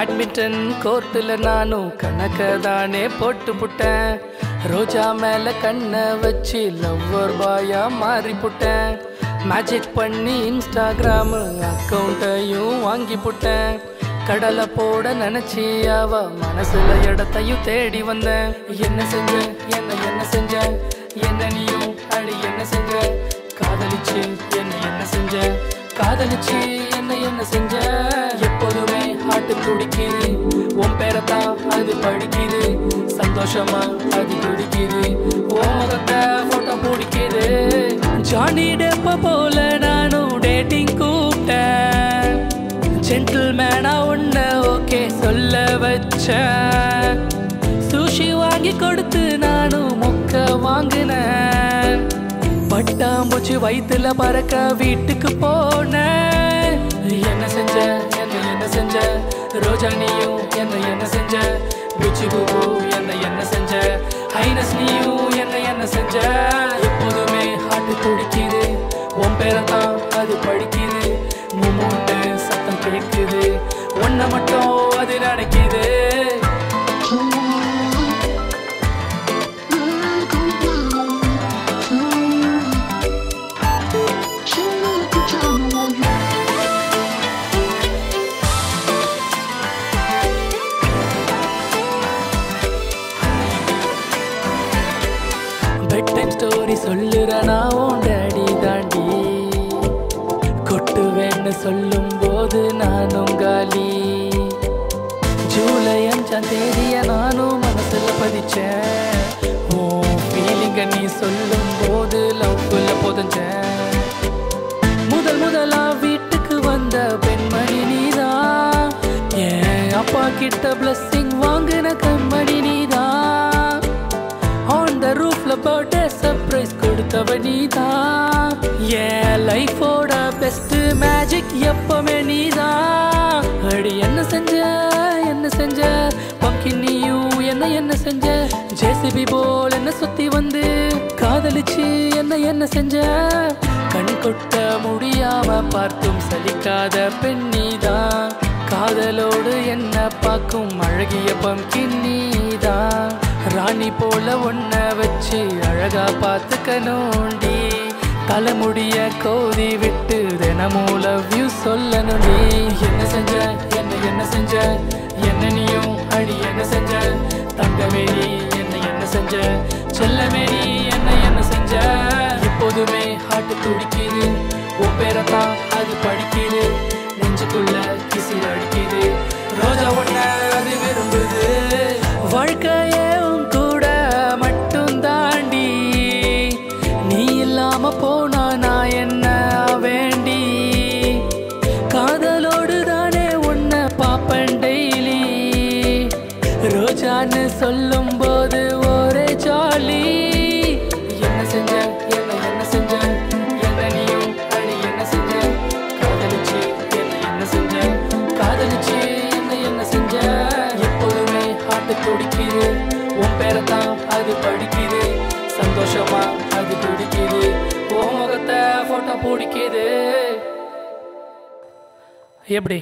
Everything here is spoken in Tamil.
பேட்மிண்டன் கோர்ட்டில் நானும் கணக்க தானே போட்டு புட்டேன். ரோஜா மேல கண்ணை வச்சு லவ்வர் பாயா மாறி புட்டேன். மேஜிக் பண்ணி இன்ஸ்டாகிராம் அக்கௌண்ட்டையும் வாங்கி புட்டேன். கடலை போட நினைச்சி அவ மனசுல இடத்தையும் தேடி வந்தேன். என்ன செஞ்ச என்ன என்ன செஞ்ச என்ன நீயும் அடி என்ன செஞ்ச? காதலிச்சு என்ன என்ன செஞ்ச? காதலிச்சு. என்ன என்ன செஞ்ச? எப்போதுமே ஹாட்டு துடிக்குது. உன் பேரத்தான் அது படிக்குது. சந்தோஷமா அது துடிக்குது. உன் முகத்தை போட்டோ பிடிக்குது ஜானி டெப்ப போல நானும் டேட்டிங் கூப்பிட்டேன். ஜென்டில்மேனா உன்ன ஓகே சொல்ல வச்சேன். சுஷி வாங்கி கொடுத்து நானும் முக்க வாங்கினேன். பட்டாம்பூச்சி வயிற்றுல பறக்க வீட்டுக்கு போ என்ன என்ன செஞ்ச? ஹைனஸ் நீயும் என்ன என்ன செஞ்ச? எப்போதுமே ஹார்ட் துடிக்குது. உன் பேரை தான் ஸ்டோரி சொல்லுற நான் உன் டேடி தாண்டி. கொட்டுவேன்னு சொல்லும் போது நானும் காலி. ஜூலை அஞ்சாம் தேதிய நானும் மனசுல பதிச்சேன். ஓ ஃபீலிங்க நீ சொல்லும் போது லவ்ல புதஞ்சேன். முதல் முதலா வீட்டுக்கு வந்த பெண்மணி நீதான். ஏன் அப்பா கிட்ட பிளஸ்ஸிங் வாங்கின கண்மணி நீதான். ஆன் த ரூஃப்ல பர்த்டே சர்ப்ரைஸ் கொடுத்தவ நீதான் என் லைஃபோட பெஸ்ட் மேஜிக் எப்பவுமே நீதான் அடி என்ன செஞ்ச என்ன செஞ்ச? பம்கின் நீயும் என்ன என்ன செஞ்ச? ஜேசிபி போல் என்ன சுத்தி வந்து காதலிச்சு என்ன என்ன செஞ்ச? கண் கொட்ட முடியாம பார்த்தும் சலிக்காத பெண் நீதான் காதலோடு என்ன பார்க்கும்? அழகிய பம்கின் நீதான் ராணி போல ஒன்ன வச்சு அழகா பார்த்துக்க நோண்டி. தலைமுடிய கோதி விட்டு தினமும் லவ் யூ சொல்லணும் நீ. என்ன செஞ்ச? என்ன என்ன செஞ்ச? என்ன நீயும் அடி என்ன செஞ்ச? தங்கமேரி என்ன என்ன செஞ்ச? செல்லமேரி என்ன என்ன செஞ்ச? எப்போதுமே ஹாட்டு துடிக்குது. உன் பேரத்தான் அது படி நெஞ்சுக்குள்ள கிசி அடிக்குது. ரோஜா ஒன்ன அது விரும்புது. வாழ்க்கையே கூட மட்டும் தாண்டி நீ இல்லாம போனா நான் என்ன வேண்டி? காதலோடு தானே உன்னை டெய்லி ரோஜான்னு சொல்லும் துடிக்குது. உன் பேரை தான் அது படிக்குது. சந்தோஷமா அது குடிக்குது உன் முகத்தை போட்டோ பிடிக்குது. எப்படி?